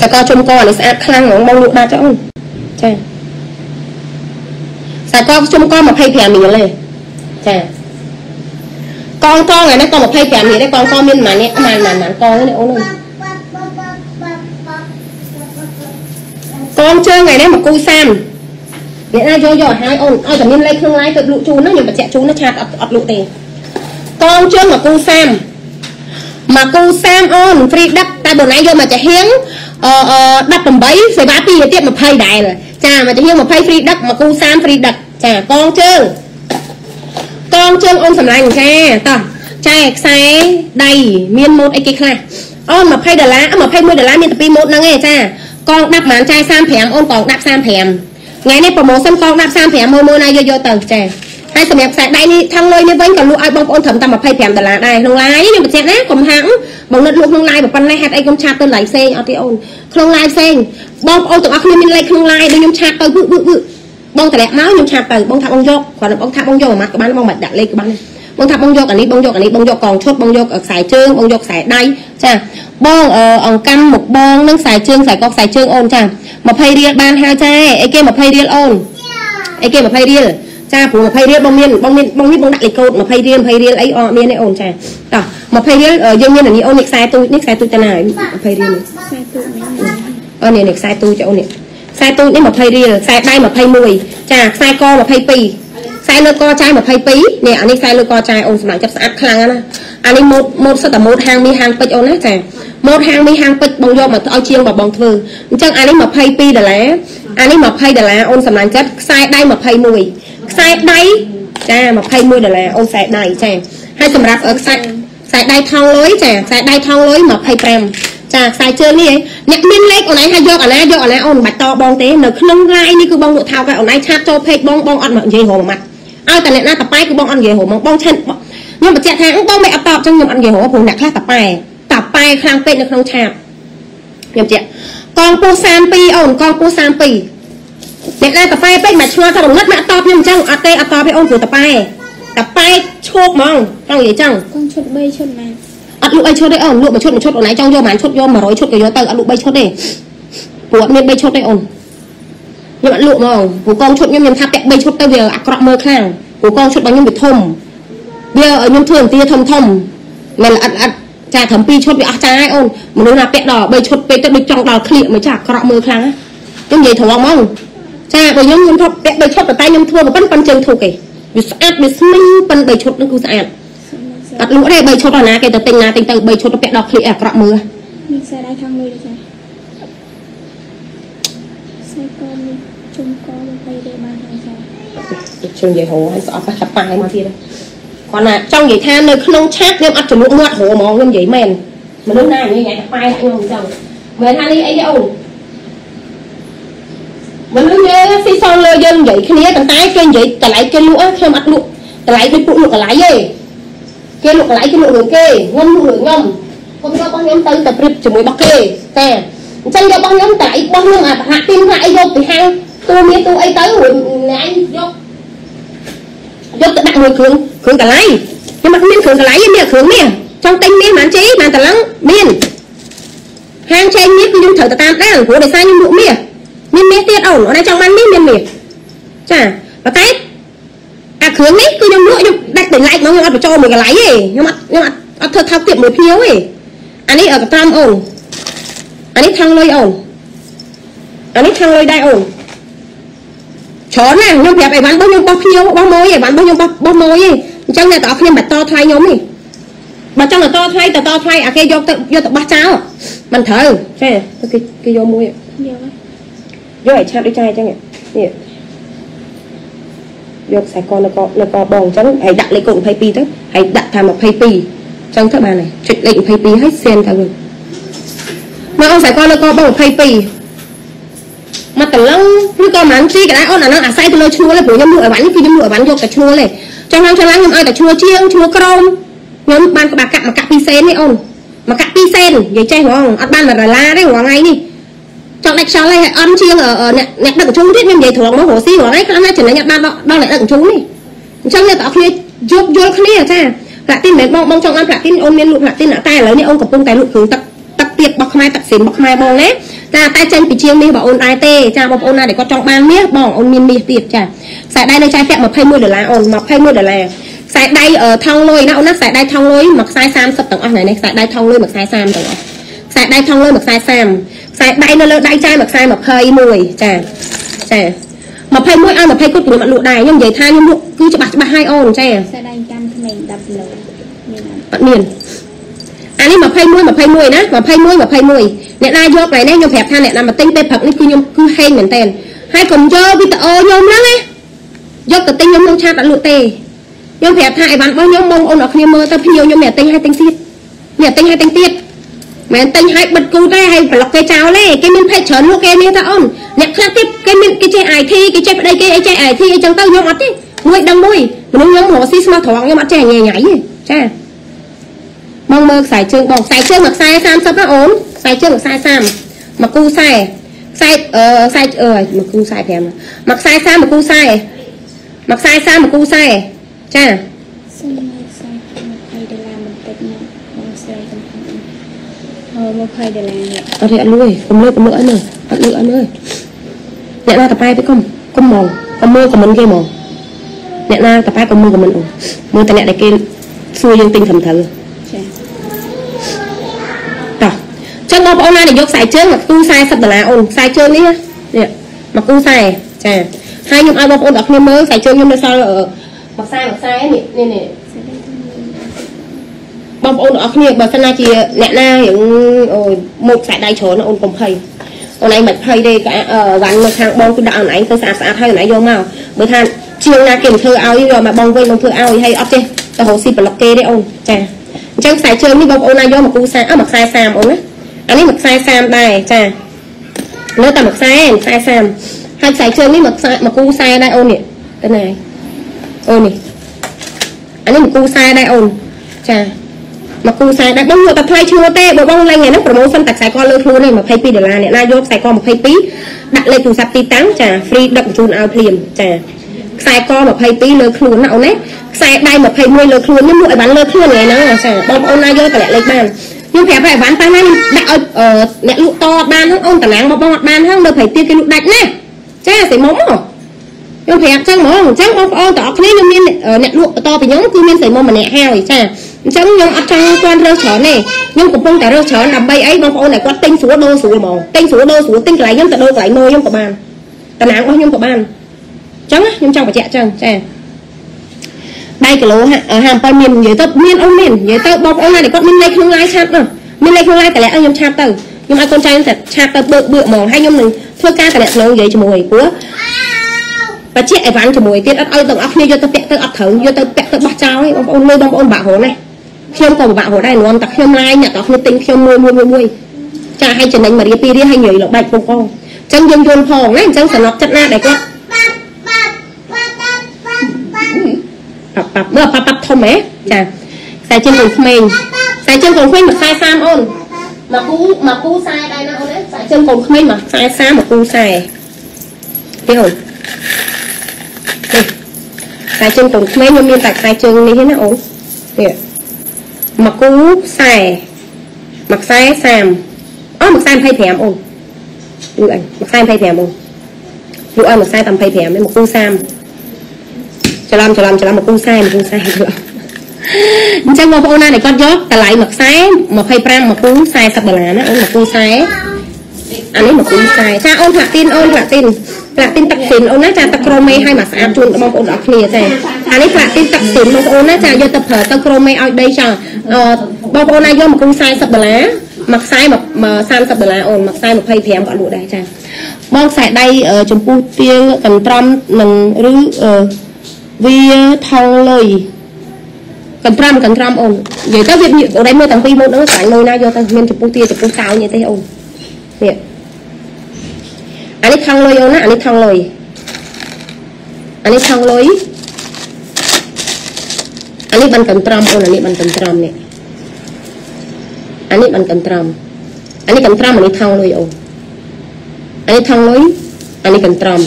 សកលជុំកអានេះស្អាតខ្លាំងហ្មងបងលក់ដាច់អូនចាសកលជុំក25រៀលទេចាកងកងអានេះក៏25រៀលដែរកងកងមានប៉ុន្មាននេះប៉ុន្មានប៉ុន្មានកងនេះអូនអើយកងជើងថ្ងៃនេះមកគូ30អ្នកណាយកយកឲ្យអូនឲ្យតែមានលេខក្នុង line ទៅលក់ជូនណាខ្ញុំបញ្ជាក់ជូនណាឆាតអត់អត់លក់ទេកងជើងមកគូ30 មកគូ30អូនហ្វ្រីដឹកតែបើណាយកមកចាហៀងអឺ18សេវា2ទៀត20ដែរចាមកចាហៀង20ហ្វ្រីដឹកមកគូ30ហ្វ្រីដឹកចាកងជើងកងជើងអូនសម្លាញ់ចាតោះចែខ្សែដៃមានម៉ូតអីគេខ្លះអូន20ដុល្លារ21ដុល្លារមានតែ2ម៉ូតហ្នឹងឯងចាកងដាប់ប្រហែលចាយ35អូនកងដាប់35ថ្ងៃនេះប្រម៉ូសិនកងដាប់35មើលមើលណាយកយកទៅចា ហើយសម្រាប់ខ្សែដៃនេះថងលុយនេះវិញក៏លក់ឲ្យបងប្អូនត្រឹមតែ25ដុល្លារដែរក្នុង live ខ្ញុំបញ្ជាក់ណាកុំហាក់បងនិតលក់ក្នុង live ប៉ុណ្ណេះហេតុអីខ្ញុំឆាតទៅ live ផ្សេងអត់ទេអូនក្នុង live ផ្សេងបងប្អូនទាំងអស់គ្នាមានលេខក្នុង live ដូចខ្ញុំឆាតទៅវឹកវឹកវឹកបងតម្លាក់មកខ្ញុំឆាតទៅបងថាបងយកគ្រាន់តែបងថាបងយកមួយម៉ាត់ក្បាលបងមិនដាក់លេខក្បាលបងថាបងយកអានេះបងយកអានេះបងយកកងឈុតបងយកខ្សែជើងបងយកខ្សែដៃចាបងអង្កាំមុខបងនឹងខ្សែជើងខ្សែកខ្សែជើងអូនចា20រៀលបានហើយចាអីគេ20រៀលអូនអីគេ20រៀល ចាព្រោះ20រៀលបងមានបងមានបងនេះបងដាក់លេខកូដ20រៀល20រៀលអីអត់មានទេអូនចាតោះ20រៀលយើងមានអានេះអូននេះខ្សែទូចនេះខ្សែទូចតាណា20រៀលនេះខ្សែទូចនេះអូនេះនេះខ្សែទូចអូននេះខ្សែទូចនេះ20រៀលខ្សែដៃ21ចាខ្សែក22ខ្សែលើកចាយ22នេះអានេះខ្សែលើកចាយអូនសម្រាប់ចិត្តស្អាតខ្លាំងណាអានេះម៉ូតម៉ូតសិតតែម៉ូតហាងមីហាងពេជ្រអូនណាចាម៉ូតហាងមីហាងពេជ្របងយកមកឲ្យជាងបបងធ្វើអញ្ចឹងអានេះ22ដុល្លារអានេះ20ដុល្លារអូនសម្រាប់ចិត្តខ្សែដៃ21 ខ្សែដៃចា21ដុល្លារអូនខ្សែដៃចាហើយសម្រាប់ខ្សែខ្សែដៃថងលុយចាខ្សែដៃថងលុយ25ចាខ្សែជើងនេះអ្នកមានលេខអូនឯងថាយកអាណាយកអាណាអូនមិនបាច់តបងទេនៅក្នុង line នេះគឺបងលក់ថោកហើយអូនឯងឆាតចូល page បងបងអត់មកនិយាយរហូតមួយម៉ាត់ឲ្យតែអ្នកណាតប៉ែគឺបងអត់និយាយរហូតមកបងឆិនខ្ញុំបញ្ជាក់ថាបងមិនអត់តបចឹងខ្ញុំអត់និយាយរហូតព្រោះអ្នកខ្លះតប៉ែតប៉ែខ្លាំងពេកនៅក្នុងឆាតខ្ញុំបញ្ជាក់កងពូ32អូនកងពូ32 អ្នកណាតប៉ែពេកមកឆ្ងល់ថារងឹតមកអត់តបខ្ញុំអញ្ចឹងអត់ទេអត់តបទេអូនព្រោះតប៉ែតប៉ែឈោកហ្មងចង់និយាយចឹងកងឈុត3ឈុតម៉ែអត់លក់អីឈុតទេអូនលក់មួយឈុតមួយឈុតអូនឯងចង់យកប៉ុន្មានឈុតយក100ឈុតក៏យកទៅអត់លក់3ឈុតទេព្រោះអត់មាន3ឈុតទេអូនខ្ញុំអត់លក់ហ្មងព្រោះកងឈុតខ្ញុំខ្ញុំថាពាក់3ឈុតទៅវាអាក្រក់មើលខ្លាំងព្រោះកងឈុតរបស់ខ្ញុំវាធំវាខ្ញុំធ្វើអន្ទាធំធំមិនអត់អត់ចាត្រឹម2ឈុតវាអស់ចាហើយអូនមនុស្សណាពាក់ដល់3ឈុតពេកទៅដូចចង់ដល់ឃ្លៀកមកចាអាក្រក់មើលខ្លាំងខ្ញុំនិយាយត្រង់ហ្មង ចាបើខ្ញុំខ្ញុំធ្វើពាក់3ឈុតតែខ្ញុំធ្វើប៉ុណ្ណឹងជើងធូកឯងវាស្អាតវាស្មីងប៉ុន3ឈុតហ្នឹងគឺស្អាតអត់លក់ទេ3ឈុតណាគេទៅទិញណាទិញទៅ3ឈុតទៅពាក់ដល់ឃ្លៀកអាក្រក់មើលមានខ្សែដៃខាងលើទេចាខ្សែកនេះជុំក20រៀលបានហើយចាជើងនិយាយហៅឲ្យស្អប់ប៉ះប៉ះឲ្យមកទៀតគាត់ណាចង់និយាយថានៅក្នុងឆាតខ្ញុំអត់ចំនួនមាត់ហៅហ្មងខ្ញុំនិយាយមែនមនុស្សណានិយាយថាប៉ែខ្ញុំអញ្ចឹងមែនថានេះអីទេអូន មនុស្សយើងស៊ីសងលើយើងនិយាយគ្នាតែតែគេនិយាយតម្លៃគេលក់ខ្ញុំអត់លក់តម្លៃដូចពួកលក់តម្លៃទេគេលក់កន្លែងគេលក់រឿងគេខ្ញុំលក់រឿងខ្ញុំខ្ញុំយករបស់ខ្ញុំទៅតែប្រៀបជាមួយរបស់គេតែអញ្ចឹងយករបស់ខ្ញុំតែរបស់ខ្ញុំអាប្រហាក់ទីនថាអីយកពីហាងទូមានទូអីទៅរឿងណែយកយកទៅដាក់មួយគ្រឿងគ្រឿងកន្លែងខ្ញុំអត់មានគ្រឿងកន្លែងមានគ្រឿងនេះចង់ទិញមាសបានជីបានតឡឹងមានហាងចេញមាសគឺខ្ញុំត្រូវទៅតាមដានព្រោះដោយសារខ្ញុំលក់មាសមានមាស ទៀតអូនអូនចង់បានមាសមានមាសចាប៉ុន្តែអាគ្រឿងនេះគឺខ្ញុំលក់ខ្ញុំដាច់តម្លៃមកខ្ញុំអត់បញ្ចូលមួយកន្លែងទេខ្ញុំអត់ខ្ញុំអត់អត់ធ្វើថោកទៀតមួយភ្ញៀវទេអានេះកតាមអូនអានេះថងលុយអូនអានេះថងលុយដែរអូនច្រើនណាស់ខ្ញុំប្រាប់អីវ៉ាន់របស់ខ្ញុំបោះភ្ញៀវបោះម៉ួយអីវ៉ាន់របស់ខ្ញុំបោះបោះម៉ួយទេអញ្ចឹងអ្នកទាំងអស់គ្នាមិនតថ្លៃខ្ញុំទេបើចង់ទៅតថ្លៃទៅតថ្លៃអាគេយកទៅយកទៅបោះចោលមិនត្រូវចេះគេគេយកមួយយក យកឲ្យឆាប់ដូចចាយអញ្ចឹងនេះយកខ្សែកនៅកនៅកបងអញ្ចឹងហើយដាក់លេខកូដ22ទៅហើយដាក់ថា22អញ្ចឹងទៅបានហើយចុចលេខ22ហើយសៀនទៅវិញមកអូនខ្សែកនៅកបង22មកតឡឹងឬក៏មិនជីក៏ដែរអូនអាហ្នឹងអាស្រ័យទៅលើឈ្នួលទេព្រោះខ្ញុំលក់អីវ៉ាន់នេះគឺខ្ញុំលក់អីវ៉ាន់យកតែឈ្នួលទេចង់ខ្ញុំឆ្លាញ់ខ្ញុំឲ្យតែឈ្នួលជាងឈ្នួលក្រមខ្ញុំបានក្បាកាក់មកកាក់2សេននេះអូនមកកាក់2សេននិយាយចេះហ្មងអត់បាន1ដុល្លារទេរាល់ថ្ងៃនេះ ចង់ដាច់ខ្យល់ហើយអន់ជាងអ្នកអ្នកដឹកជញ្ជូនទៀតខ្ញុំនិយាយត្រង់មករស់ស៊ីរាល់ថ្ងៃខ្លះណាចំណេញអត់បានដល់អ្នកដឹកជញ្ជូននេះអញ្ចឹងអ្នកទាំងអស់គ្នាយកយល់គ្នាចាផ្លាទីនមិនបងបងចង់បានផ្លាទីនអូនមានលក់ផ្លាទីនតែឥឡូវនេះអូនកំពុងតែលក់គ្រឿងទឹកទឹកទៀតរបស់ខ្មែរទឹកស៊ីនរបស់ខ្មែរបងណាចាតែចេញពីជាងមាសបងអូនដែរទេចាបងប្អូនណាដែលគាត់ចង់បានមាសបងអូនមានមាសទៀតចាខ្សែដៃនៅចាយពាក់21ដុល្លារអូន21ដុល្លារខ្សែដៃថងលុយណាអូនណាខ្សែដៃថងលុយមួយខ្សែ30ទាំងអស់ណែនេះខ្សែដៃថងលុយមួយខ្សែ30ទាំងអស់ខ្សែដៃថងលុយមួយខ្សែ30ខ្សែដៃនៅលើដៃចាយមួយខ្សែ21ចាចា21ឲ្យ20គុតខ្ញុំអត់លក់ដែរខ្ញុំនិយាយថាខ្ញុំលក់គឺច្បាស់ច្បាស់ឲ្យអូនចាខ្សែដៃចាំថ្មី10គីឡូមានអត់អត់មានអានេះ21 21ណា21 21អ្នកណាយកកន្លែងនេះខ្ញុំប្រាប់ថាអ្នកណាមកទិញពេលព្រឹកនេះគឺខ្ញុំគឺហេងមែនតើហើយកុំយកវីដេអូខ្ញុំហ្នឹងណាយកទៅទិញខ្ញុំនឹងឆាតអត់លក់ទេខ្ញុំប្រាប់ថាអីវ៉ាន់របស់ខ្ញុំបងប្អូនអរគ្នាមើលទៅភ្ញៀវខ្ញុំមានតែទិញឲ្យទិញទៀតមានតែទិញឲ្យទិញទៀត មិនទិញឲ្យបិទគូទេឲ្យប្លុកគេចោលទេគេមាន page ច្រើនលក់គេមានតែអូនអ្នកខ្លះទៀតគេមានគេចេះ IT គេចេះប្តីគេអីចេះ IT អីចឹងទៅខ្ញុំអត់ទេមួយដឹងមួយមនុស្សខ្ញុំរកស៊ីស្មោះត្រង់ខ្ញុំអត់ចេះញ៉ៃញ៉ៃទេចាបងមើលខ្សែជើងបងខ្សែជើងមួយខ្សែ30ណាអូនខ្សែជើងមួយខ្សែ30មកគូខ្សែខ្សែអឺខ្សែអឺមកគូខ្សែ5មកខ្សែ30មកគូខ្សែមកខ្សែ30មកគូខ្សែចាសុំមើលខ្សែ20ដុល្លារបន្តិចណាបងស្រីកំពុងអូ 20ដុល្លារនេះអត់ទេអត់លួយកុំលើកកុំលើកអីមើលអត់លើកអីមើលអ្នកណាតប៉ែទៅកុំកុំមកកុំមើលខមមិនគេមកអ្នកណាតប៉ែកុំមើលខមមិនអូនមើលតែអ្នកដែលគេសួរយើងទិញត្រឹមត្រូវចាតោះចឹងបងប្អូនណាដែលយកខ្សែជើងមកគូ40ដុល្លារអូនខ្សែជើងនេះណានេះមកគូ40ចាហើយខ្ញុំឲ្យបងប្អូនទាំងគ្នាមើលខ្សែជើងខ្ញុំនៅសល់អឺមួយខ្សែមួយខ្សែនេះនេះនេះខ្សែដៃថ្មី បងប្អូនទាំងអស់គ្នាបើសិនណាជាអ្នកណារៀងអូយមកខ្សែដៃច្រើនណាអូនកុំភ័យអូនឯងមិនភ័យទេក៏អឺវ៉ាន់នៅខាងបងគឺដាក់អូនឯងទៅស្អាតស្អាតហើយអូនឯងយកមកបើថាជាងណាគេមិនធ្វើឲ្យយកមកបងវិញបងធ្វើឲ្យហើយអត់ទេទៅរកស៊ីប្លុកគេទេអូនចាអញ្ចឹងខ្សែជើងនេះបងប្អូនណាយកមកគូសាអឺមកខ្សែ30អូនណាអានេះមកខ្សែ30ដែរចាលើតែមកខ្សែខ្សែ30ហើយខ្សែជើងនេះមកខ្សែមកគូខ្សែដែរអូននេះទៅណាអូននេះអានេះមកគូខ្សែដែរអូនចា មកគូខ្សែដែរបងយកតែថ្លៃឈ្មោះទេបើបងលេងថ្ងៃហ្នឹងប្រូម៉ូសិនតែខ្សែកលើខ្លួនទេ22ដុល្លារអ្នកណាយកខ្សែក22ដាក់លេខទូរស័ព្ទទីតាំងចា free ដឹកជូនឲ្យភ្លាមចាខ្សែក22លើខ្លួនណាអូនណាខ្សែដៃ21លើខ្លួនខ្ញុំលក់ឲ្យបានលើខ្លួនថ្ងៃហ្នឹងចាបងប្អូនណាយកតម្លាក់លេខបានខ្ញុំប្រាប់ឲ្យបានប៉ះណាខ្ញុំដាក់ឲ្យអឺអ្នកលក់តបានហ្នឹងអូនតម្លាងមកបងអត់បានហ្នឹងនៅព្រៃទៀតគេលក់ដាច់ណាចាស្អីមកមកខ្ញុំប្រាប់ចឹងហ្មងអញ្ចឹងបងប្អូនទាំងអស់គ្នាខ្ញុំមានអ្នកលក់បន្តពីខ្ញុំគឺមានស្រីមុំម្នាក់ហើយចា អញ្ចឹងខ្ញុំអត់ចង់គាត់រើសច្រើនទេខ្ញុំកំពុងតែរើសច្រើនដើម្បីអីបងប្អូនតែគាត់ទិញស្រួលដូរស្រួលហ្មងទិញស្រួលដូរស្រួលទិញកន្លែងខ្ញុំទៅដូរកន្លែងមើលខ្ញុំក៏បានតំណាងរបស់ខ្ញុំក៏បានអញ្ចឹងណាខ្ញុំចង់បញ្ជាក់អញ្ចឹងចាដៃគីឡូ57មាននិយាយទៅមានអូនមាននិយាយទៅបងប្អូនណាដែលគាត់មានលេខក្នុង live ឆាតទៅមានលេខក្នុង live តម្លាក់ឲ្យខ្ញុំឆាតទៅខ្ញុំឲ្យកូនចៅតែឆាតទៅបឺកបឺកហ្មងហើយខ្ញុំនឹងធ្វើការតម្លាក់ក្នុងនិយាយជាមួយព្រោះបច្ចេកអីវ៉ាន់ជាមួយទៀតអត់ឲ្យទាំងអស់គ្នាយកទៅពាក់ទៅអត់ត្រូវយកទៅពាក់ទៅបោះចោលឯងបងប្អូនលើបងប្អូនបាក់រហូតណា ខ្ញុំក៏ពិបាករហូតដែរនាំតែខ្ញុំឡាយអ្នកទាំងអស់គ្នាទិញខ្ញុំមួយមួយមួយមួយចាឲ្យចំណេញមួយរៀលពីររៀលឲ្យញយលបាច់បងប្អូនអញ្ចឹងយើងយល់ផងណាអញ្ចឹងសំណប់ចិត្តណាដែលគាត់ប៉ាប់ប៉ាប់មើលប៉ាប់ប៉ាប់ធំហ៎ចាខ្សែជើងកូនក្មេងខ្សែជើងកូនក្មេងមួយខ្សែ30អូនមកគូមកគូខ្សែដែរណាអូនណាខ្សែជើងកូនក្មេងមកខ្សែ30មកគូខ្សែទេអូនខ្សែជើងកូនក្មេងខ្ញុំមានតែខ្សែជើងនេះទេណាអូននេះ មកគូខ្សែមកខ្សែ30អូមកខ្សែ25អូនលក់អីមកខ្សែ25អូនលក់ឲ្យមកខ្សែតែ25ទេមកគូ30ច្រឡំច្រឡំច្រឡំមកគូខ្សែមកគូខ្សែលក់អញ្ចឹងបងប្អូនណាដែលគាត់យកតម្លៃមួយខ្សែ25មកគូ40ដុល្លារណាអូនមកគូខ្សែ អានេះមកគូខ្សែចាអូនផ្លាទីនអូនផ្លាទីនផ្លាទីនទឹកស៊ីនអូនណាចាទឹកក្រូមេឲ្យមកស្អាតជូនបងប្អូនទាំងអស់គ្នាចាអានេះផ្លាទីនទឹកស៊ីនបងប្អូនណាចាយកទៅប្រើទៅក្រូមេឲ្យដីចាអឺបងប្អូនណាយកមកគូ40ដុល្លារមួយខ្សែមក30ដុល្លារអូនមួយខ្សែ25ក៏លក់ដែរចាបងខ្សែដៃចំពោះទៀលកន្ត្រំនឹងឬវាថងលុយកន្ត្រាំកន្ត្រាំអូននិយាយទៅវាអូនឯងមើលតាំងពីមុនហ្នឹងស្រាញ់លុយណាយកទៅមានចំពោះទាចំពោះកៅនេះទេអូន នេះអានេះថងលុយអូនណាអានេះថងលុយអានេះថងលុយអានេះបានកន្ត្រាំអូនអានេះបានកន្ត្រាំនេះអានេះបានកន្ត្រាំអានេះកន្ត្រាំអានេះថងលុយអូនអានេះថងលុយអានេះកន្ត្រាំ